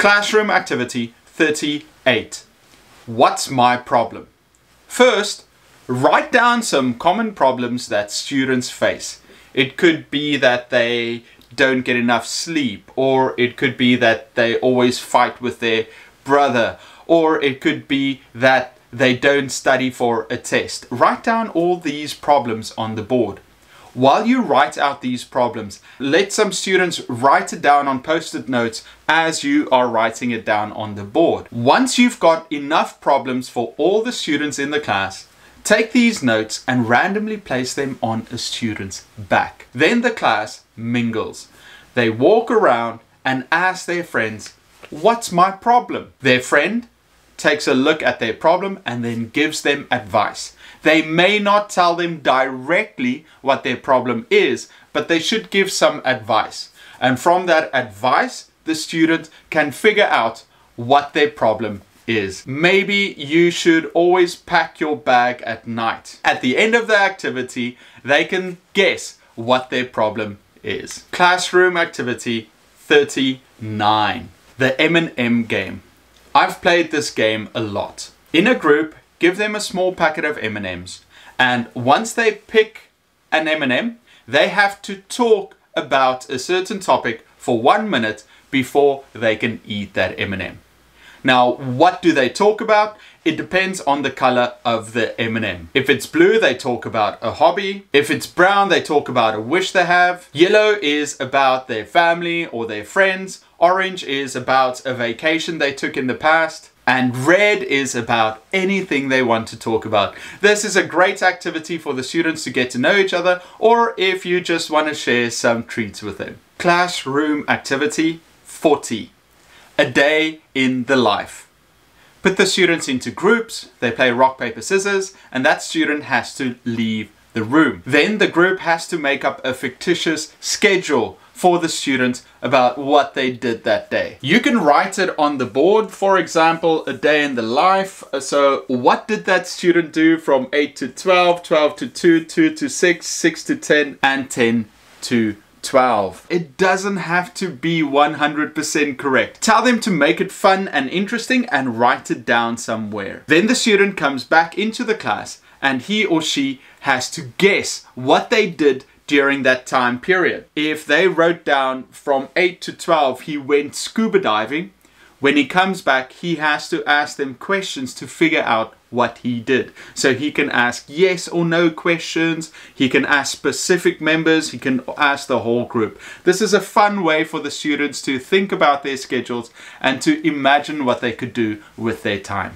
Classroom activity 38. What's my problem? First, write down some common problems that students face. It could be that they don't get enough sleep, or it could be that they always fight with their brother, or it could be that they don't study for a test. Write down all these problems on the board. While you write out these problems, let some students write it down on post-it notes as you are writing it down on the board. Once you've got enough problems for all the students in the class, take these notes and randomly place them on a student's back. Then the class mingles. They walk around and ask their friends, what's my problem? Their friend takes a look at their problem and then gives them advice. They may not tell them directly what their problem is, but they should give some advice. And from that advice, the student can figure out what their problem is. Maybe you should always pack your bag at night. At the end of the activity, they can guess what their problem is. Classroom activity 39. The M&M game. I've played this game a lot. In a group, give them a small packet of M&Ms and once they pick an M&M, they have to talk about a certain topic for one minute before they can eat that M&M. Now, what do they talk about? It depends on the color of the M&M. If it's blue, they talk about a hobby. If it's brown, they talk about a wish they have. Yellow is about their family or their friends. Orange is about a vacation they took in the past and red is about anything they want to talk about. This is a great activity for the students to get to know each other or if you just want to share some treats with them. Classroom activity 40. A day in the life. Put the students into groups, they play rock, paper, scissors, and that student has to leave the room. Then the group has to make up a fictitious schedule for the students about what they did that day. You can write it on the board, for example, a day in the life. Uh, so what did that student do from 8 to 12, 12 to 2, 2 to 6, 6 to 10, and 10 to 12. It doesn't have to be 100% correct. Tell them to make it fun and interesting and write it down somewhere. Then the student comes back into the class and he or she has to guess what they did during that time period. If they wrote down from 8 to 12 he went scuba diving, when he comes back he has to ask them questions to figure out what he did. So he can ask yes or no questions, he can ask specific members, he can ask the whole group. This is a fun way for the students to think about their schedules and to imagine what they could do with their time.